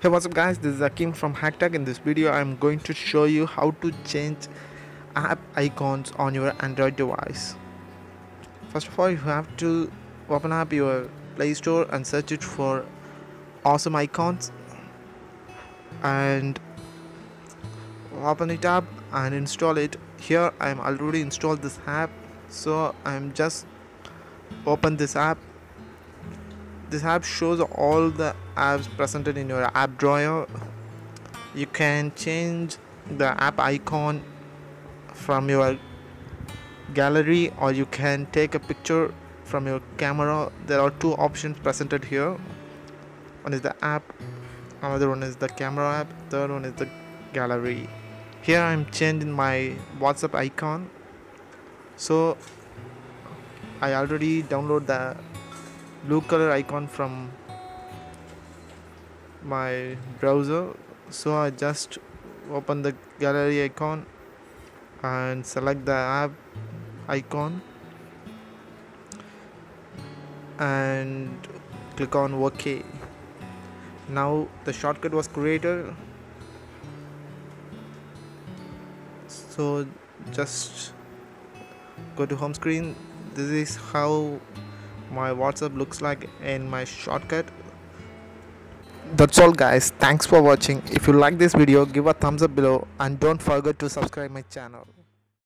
Hey what's up guys? This is Akim from HackTech in this video I'm going to show you how to change app icons on your Android device. First of all you have to open up your Play Store and search it for awesome icons and open it up and install it. Here I'm already installed this app so I'm just open this app this app shows all the apps presented in your app drawer. You can change the app icon from your gallery or you can take a picture from your camera. There are two options presented here. One is the app another one is the camera app third one is the gallery. Here i'm changing my whatsapp icon. So i already download the blue color icon from my browser. So I just open the gallery icon and select the app icon and click on OK. Now the shortcut was created. So just go to home screen. This is how my whatsapp looks like in my shortcut. That's all guys. Thanks for watching. If you like this video give a thumbs up below and don't forget to subscribe my channel